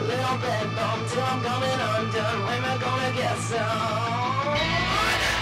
a little bit bumped till I'm coming undone. When am I gonna get some?